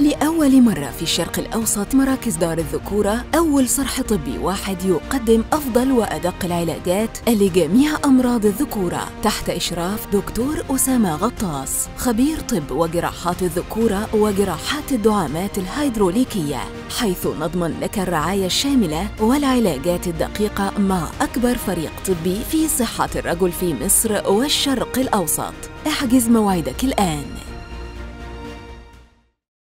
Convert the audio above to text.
لأول مرة في الشرق الأوسط مراكز دار الذكورة أول صرح طبي واحد يقدم أفضل وأدق العلاجات لجميع أمراض الذكورة. تحت إشراف دكتور أسامة غطاس خبير طب وجراحات الذكورة وجراحات الدعامات الهيدروليكية حيث نضمن لك الرعاية الشاملة والعلاجات الدقيقة مع أكبر فريق طبي في صحة الرجل في مصر والشرق الأوسط. احجز موعدك الآن.